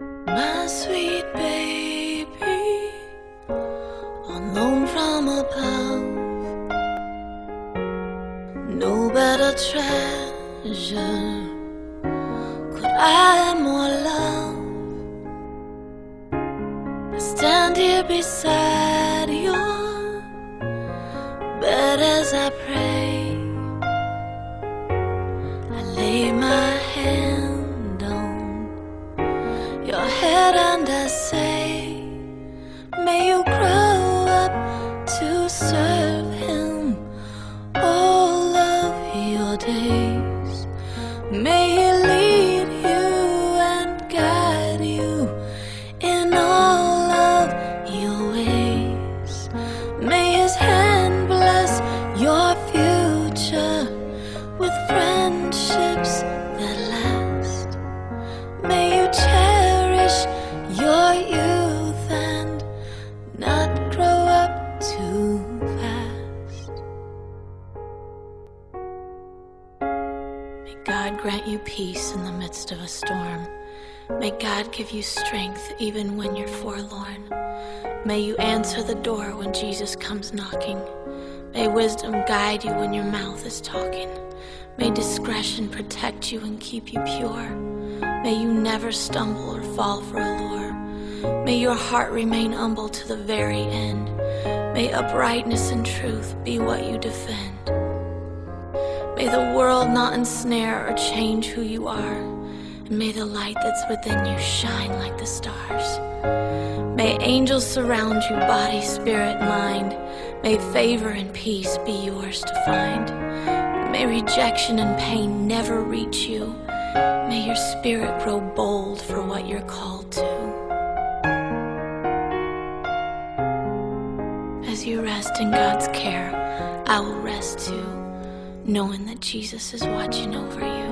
My sweet baby, loan from above. No better treasure could I add more love. I stand here beside your bed as I pray. Days. May He lead you and guide you in all of your ways. May His hand bless your future with God grant you peace in the midst of a storm. May God give you strength even when you're forlorn. May you answer the door when Jesus comes knocking. May wisdom guide you when your mouth is talking. May discretion protect you and keep you pure. May you never stumble or fall for a lure. May your heart remain humble to the very end. May uprightness and truth be what you defend. May the world not ensnare or change who you are. And may the light that's within you shine like the stars. May angels surround you, body, spirit, mind. May favor and peace be yours to find. May rejection and pain never reach you. May your spirit grow bold for what you're called to. As you rest in God's care, I will rest too, knowing that Jesus is watching over you.